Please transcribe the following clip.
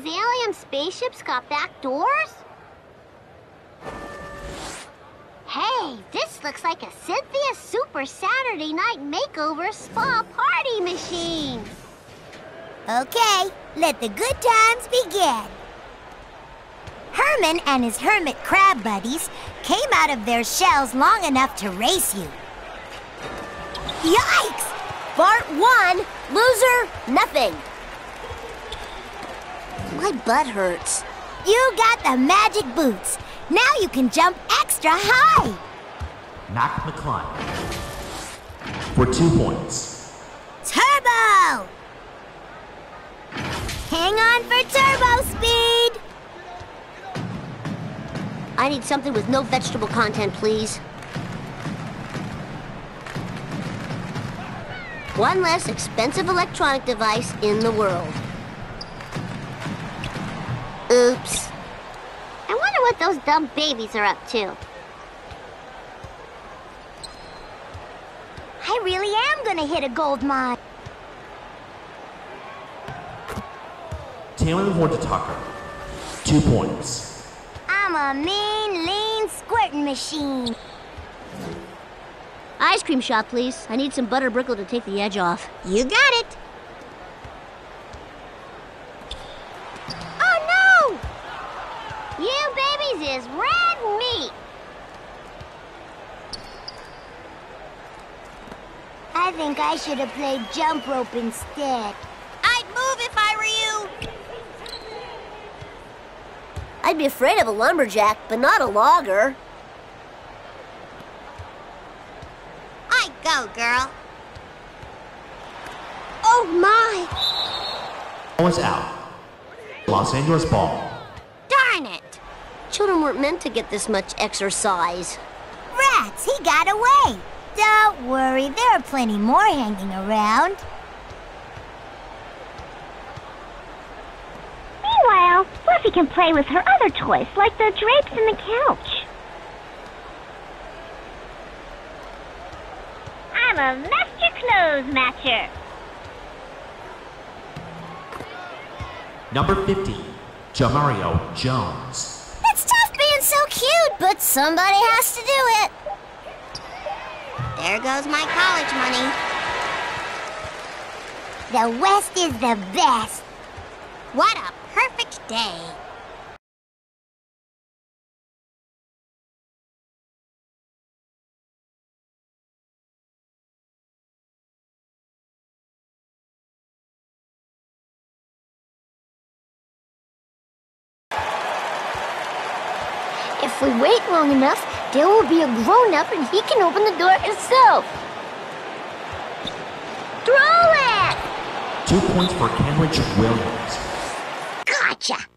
these alien spaceships got back doors? Hey, this looks like a Cynthia Super Saturday Night Makeover Spa Party Machine. Okay, let the good times begin. Herman and his hermit crab buddies came out of their shells long enough to race you. Yikes! Bart won, loser, nothing. My butt hurts. You got the magic boots. Now you can jump extra high. Mac McClung. For two points. Turbo! Hang on for turbo speed! I need something with no vegetable content, please. One less expensive electronic device in the world. Oops. I wonder what those dumb babies are up to. I really am gonna hit a gold mine. Talen Horton Tucker. Two points. I'm a mean, lean squirting machine. Ice cream shop, please. I need some butter brickle to take the edge off. You got it. Is red meat. I think I should have played jump rope instead. I'd move if I were you. I'd be afraid of a lumberjack, but not a logger. I go, girl. Oh my! Ball is out. Los Angeles ball. Darn it! Children weren't meant to get this much exercise. Rats, he got away. Don't worry, there are plenty more hanging around. Meanwhile, Fluffy can play with her other toys, like the drapes in the couch. I'm a master clothes matcher. Number 50. Jemerrio Jones. But somebody has to do it. There goes my college money. The West is the best. What a perfect day. If we wait long enough, there will be a grown-up and he can open the door himself. Throw it! Two points for Cameron Williams. Gotcha!